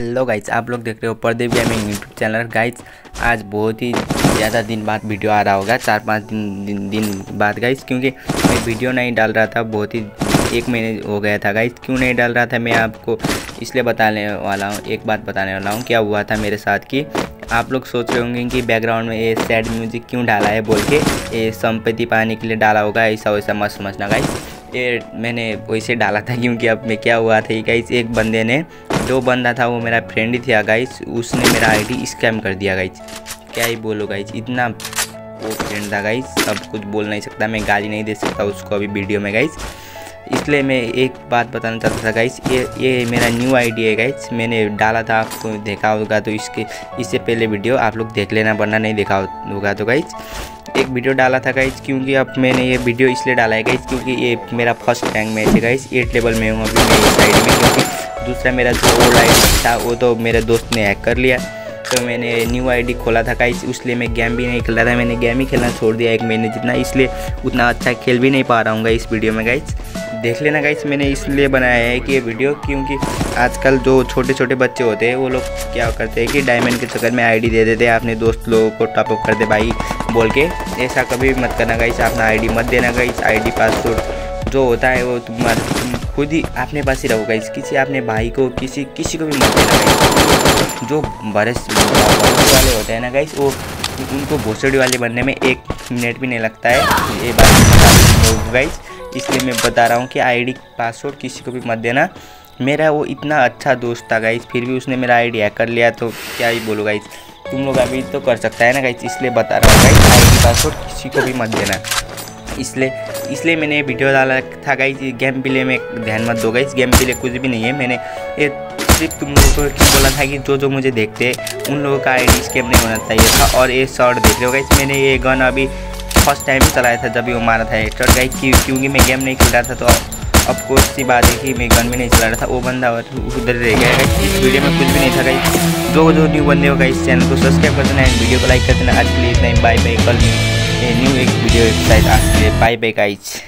Hello guys आप लोग देख रहे हो Pradeep gaming YouTube channel. Guys आज बहुत ही ज़्यादा दिन बाद वीडियो आ रहा होगा, चार पाँच दिन दिन दिन बाद गाइज़ क्योंकि मैं वीडियो नहीं डाल रहा था, बहुत ही एक महीने हो गया था गाइज़ क्यों नहीं डाल रहा था मैं आपको इसलिए बताने वाला हूँ, एक बात बताने वाला हूँ, क्या हुआ था मेरे साथ कि आप लोग सोच रहे होंगे कि बैकग्राउंड में ये सैड म्यूज़िक क्यों डाला है, बोल के ये संपत्ति पाने के लिए डाला होगा, ऐसा वैसा मत समझना गाइज़ ये मैंने वैसे डाला था क्योंकि अब में क्या हुआ था गाइज़ एक बंदे ने जो बंदा था वो मेरा फ्रेंड ही था गाइज़ उसने मेरा आईडी स्कैम कर दिया गाइज़ क्या ही बोलो गाइज़ इतना वो फ्रेंड था गाइज़ सब कुछ बोल नहीं सकता, मैं गाली नहीं दे सकता उसको अभी वीडियो में गाइज़ इसलिए मैं एक बात बताना चाहता था गाइज़ ये ये मेरा न्यू आईडी है गाइज़ मैंने डाला था, आपको देखा होगा तो इसके, इससे पहले वीडियो आप लोग देख लेना, वरना नहीं देखा होगा तो गाइज़ एक वीडियो डाला था गाइज़ क्योंकि अब मैंने ये वीडियो इसलिए डाला है गाइज़ क्योंकि ये मेरा फ़र्स्ट रैंक मैच है गाइज़ एट लेवल में हूँ अभी मैं में, क्योंकि दूसरा मेरा जो ओल्ड आईडी था, वो तो मेरे दोस्त ने हैक कर लिया। तो मैंने न्यू आईडी खोला था गाइज़ इसलिए मैं गेम भी नहीं खेला था, मैंने गेम ही खेलना छोड़ दिया एक महीने जितना, इसलिए उतना अच्छा खेल भी नहीं पा रहा हूँ इस वीडियो में गाइज़ देख लेना गाइस मैंने इसलिए बनाया है कि ये वीडियो क्योंकि आजकल जो छोटे छोटे बच्चे होते हैं, वो लोग क्या करते हैं कि डायमंड के चक्कर में आईडी दे देते हैं, अपने दोस्त लोगों को टॉपअप कर दे भाई, बोल के। ऐसा कभी मत करना गाइस अपना आईडी मत देना गाइस आईडी पासवर्ड जो होता है वो तुम्हारा खुद ही अपने पास ही रहो गाइस किसी अपने भाई को, किसी किसी को भी मत देना गाइस जो बरस वाले होते हैं ना गाइस वो उनको भोसड़ी वाले बनने में एक मिनट भी नहीं लगता है। ये बात गाइस इसलिए मैं बता रहा हूँ कि आईडी पासवर्ड किसी को भी मत देना। मेरा वो इतना अच्छा दोस्त था गाइस फिर भी उसने मेरा आईडी हैक कर लिया तो क्या ही बोलो गाइज़ तुम लोग अभी तो कर सकता है ना गाइज़ इसलिए बता रहा हूँ गाइज़ आईडी पासवर्ड किसी को भी मत देना। इसलिए इसलिए मैंने ये वीडियो डाला था गाइज़ गेम प्ले में ध्यान मत दो गाइज़ गेम प्ले कुछ भी नहीं है। मैंने ये सिर्फ़ तुम लोगों को बोला था कि जो जो मुझे देखते उन लोगों का आई स्केम नहीं होना चाहिए था और ये शॉर्ट देख रहे हो मैंने ये गन अभी फ़र्स्ट टाइम चलाया था जब भी वो मारा था हेडशॉट गाइस क्योंकि मैं गेम नहीं खेल रहा था तो अब कोर्स सी बात है कि मैं गन भी नहीं चला रहा था, वो बंदा और उधर रह गया इस वीडियो में कुछ भी नहीं था गाइस जो जो न्यू बंदे होगा इस चैनल को सब्सक्राइब कर देना एंड वीडियो को लाइक कर देना। आज के लिए इतना बाय बाय कल a new video website until bye bye guys.